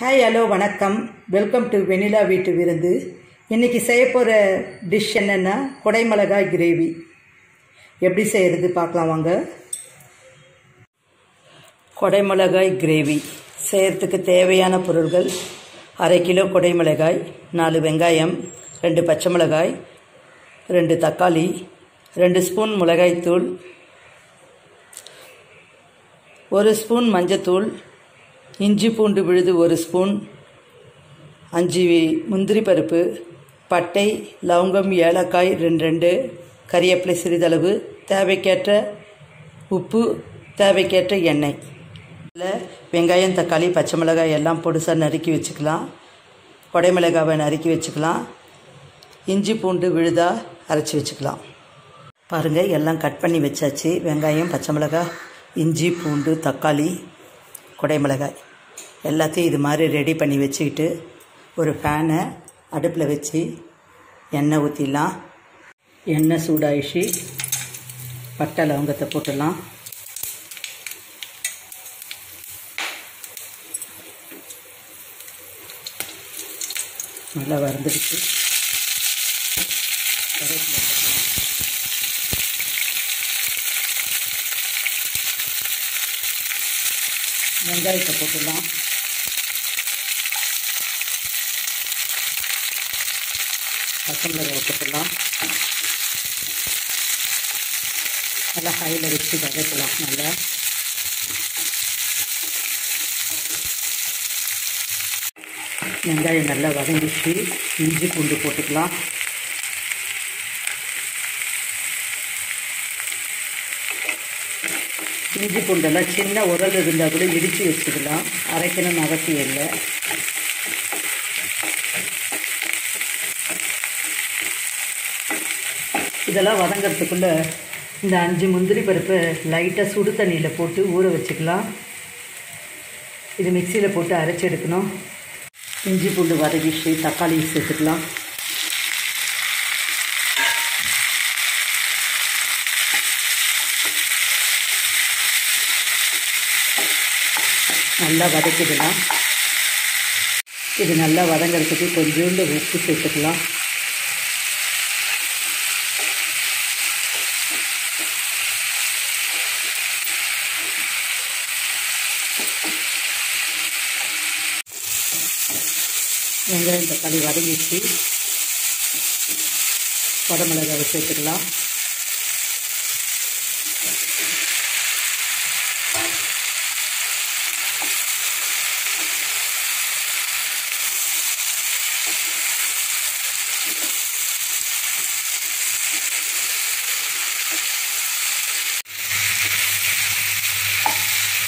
Hi hello வணக்கம். Welcome to Vennila வீட்டு விருந்து. இன்றைக்கி செய்ய போகிற டிஷ் என்னென்னா குடைமிளகாய் கிரேவி எப்படி செய்கிறது பார்க்கலாம் வாங்க. குடைமிளகாய் கிரேவி செய்கிறதுக்கு தேவையான பொருள்கள் அரை கிலோ குடைமிளகாய் நாலு வெங்காயம் ரெண்டு பச்சை மிளகாய் ரெண்டு தக்காளி ரெண்டு ஸ்பூன் மிளகாய்த்தூள் ஒரு ஸ்பூன் மஞ்சத்தூள் இஞ்சி பூண்டு விழுது ஒரு ஸ்பூன் அஞ்சு முந்திரி பருப்பு பட்டை லவங்கம் ஏலக்காய் ரெண்டு ரெண்டு கறிவேப்பிலை சிறிதளவு தேவைக்கேற்ற உப்பு தேவைக்கேற்ற எண்ணெய். இதில் வெங்காயம் தக்காளி பச்சை மிளகாய் எல்லாம் பொடிசாக நறுக்கி வச்சுக்கலாம். கொடை மிளகாவை நறுக்கி வச்சுக்கலாம். இஞ்சி பூண்டு விழுதாக அரைச்சி வச்சுக்கலாம். பாருங்கள் எல்லாம் கட் பண்ணி வச்சாச்சு. வெங்காயம் பச்சை மிளகாய் இஞ்சி பூண்டு தக்காளி கொடை மிளகாய். எல்லாத்தையும் இது மாதிரி ரெடி பண்ணி வச்சுக்கிட்டு ஒரு ஃபேனை அடுப்பில் வச்சு எண்ணெய் ஊற்றிடலாம் எண்ணெய் சூடாயிடுச்சு. பட்டை லவங்கத்தை போட்டுடலாம். நல்லா வறந்துடுச்சு கருவேப்பிலை போட்டுடலாம் வெங்காயத்தை போட்டுடலாம். பச்சை மிளகாய் போட்டுடலாம். நல்லா ஹையில் வச்சு வதக்கலாம் நல்லா. வெங்காயம் நல்லா வதங்கிச்சு. இஞ்சி பூண்டு போட்டுக்கலாம். இஞ்சி பூண்டெல்லாம் சின்ன உரல் இருந்தால் கூட இடித்து வச்சுக்கலாம். அரைக்கணும்னு அவசியம் இல்லை. இதெல்லாம் வதங்கிறதுக்குள்ளே இந்த அஞ்சு முந்திரி பருப்பை லைட்டாக சுடு தண்ணியில் போட்டு ஊற வச்சுக்கலாம். இது மிக்சியில் போட்டு அரைச்சி எடுக்கணும். இஞ்சி பூண்டு வதகிச்சு தக்காளி சேர்த்துக்கலாம். நல்லா வதக்கிடலாம். இது நல்லா வதங்கிறதுக்கு கொஞ்சோண்டு உப்பு சேர்த்துக்கலாம். வெங்காயம் தக்காளி வதங்கிச்சு குடமிளகாவை சேர்த்துக்கலாம்.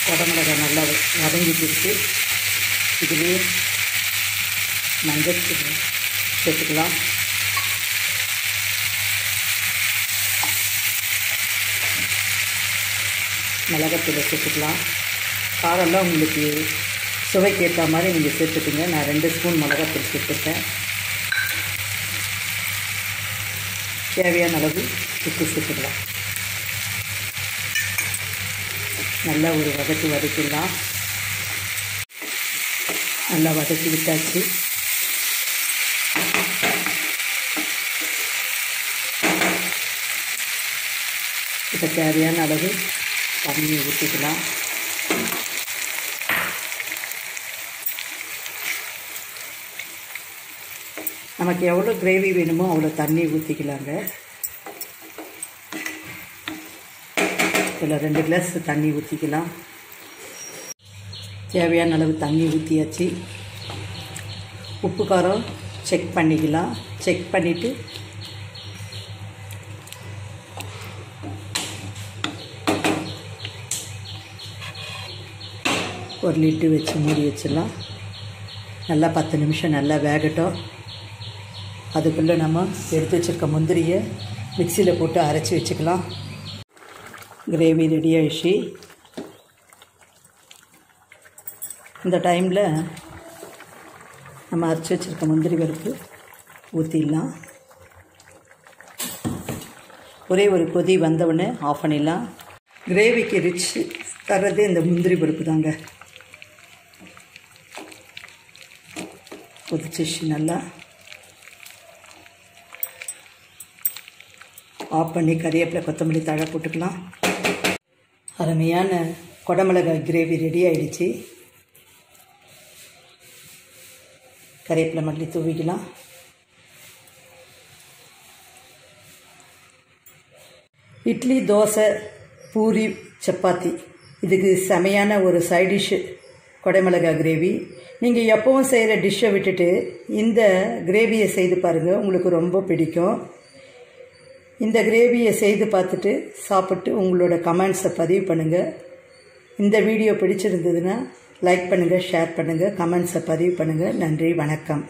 குடமிளகாய் நல்லா வதங்கிட்டு இருக்கு இதுலேயே மஞ்சள் சேர்த்துக்கலாம். மிளகாத்தூளை சேர்த்துக்கலாம். காரம்லாம் உங்களுக்கு சுவைக்கு ஏற்ற மாதிரி நீங்கள் சேர்த்துக்குங்க. நான் ரெண்டு ஸ்பூன் மிளகாத்தூள் சேர்த்துட்டேன் தேவையான அளவு உப்பு சேர்த்துக்கலாம். நல்லா ஒரு வதக்கி வதக்கிடலாம். நல்லா வதக்கி விட்டாச்சு. இப்போ தேவையான அளவு தண்ணி ஊற்றிக்கலாம் நமக்கு எவ்வளோ கிரேவி வேணுமோ அவ்வளோ தண்ணி ஊற்றிக்கலாங்க இதில் ரெண்டு கிளாஸ் தண்ணி ஊற்றிக்கலாம் தேவையான அளவு தண்ணி ஊற்றியாச்சு உப்பு காரம் செக் பண்ணிக்கலாம். செக் பண்ணிவிட்டு ஒரு லிட்டு வச்சு மூடி வச்சிடலாம். நல்லா பத்து நிமிஷம் நல்லா வேகட்டும். அதுக்குள்ளே நம்ம எடுத்து வச்சுருக்க முந்திரியை மிக்சியில் போட்டு அரைச்சி வச்சுக்கலாம். கிரேவி ரெடி ஆயிடுச்சு. இந்த டைமில் நம்ம அரைச்சி வச்சுருக்க முந்திரி பருப்பு ஊற்றிடலாம் ஒரே ஒரு கொதி வந்தவுடனே ஆஃப் பண்ணிடலாம். கிரேவிக்கு ரிச் தர்றதே இந்த முந்திரி பருப்பு தாங்க. கொதிச்சிச்சு நல்லா. ஆஃப் பண்ணி கறிவேப்பிலை கொத்தமல்லி தழை போட்டுக்கலாம். அருமையான குடமிளகாய் கிரேவி ரெடி ஆயிடுச்சு. கறிவேப்பிலை மல்லி தூவிக்கலாம். இட்லி தோசை பூரி சப்பாத்தி. இதுக்கு செமையான ஒரு சைட் டிஷ்ஷு கொடைமிளகாய் கிரேவி நீங்கள் எப்பவும் செய்கிற டிஷ்ஷை விட்டுட்டு இந்த கிரேவியை செய்து பாருங்கள் உங்களுக்கு ரொம்ப பிடிக்கும். இந்த கிரேவியை செய்து பார்த்துட்டு சாப்பிட்டு உங்களோட கமெண்ட்ஸை பதிவு பண்ணுங்கள் இந்த வீடியோ பிடிச்சிருந்ததுன்னா லைக் பண்ணுங்கள் ஷேர் பண்ணுங்கள் கமெண்ட்ஸை பதிவு பண்ணுங்கள் நன்றி வணக்கம்.